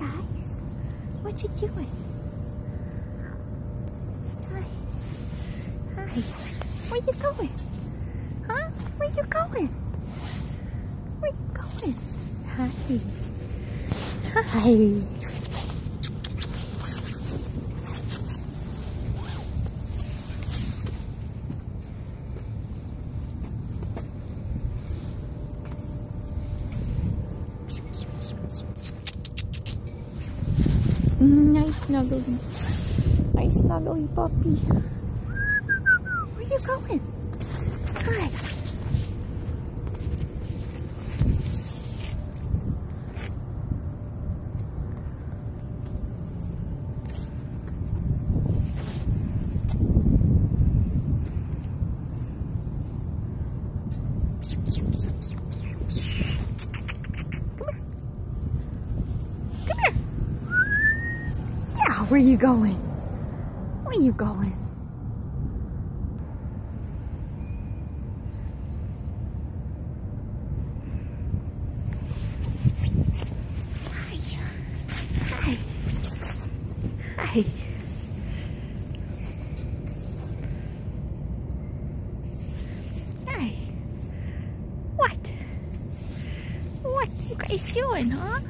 guys. What you doing? Hi. Hi. Where you going? Huh? Where you going? Where you going? Hi. Hi. Nice snuggly. Nice snuggly puppy. Where are you going? Hi. Where are you going? Where are you going? Hi. Hi. Hi. Hi. What? What you guys doing, huh?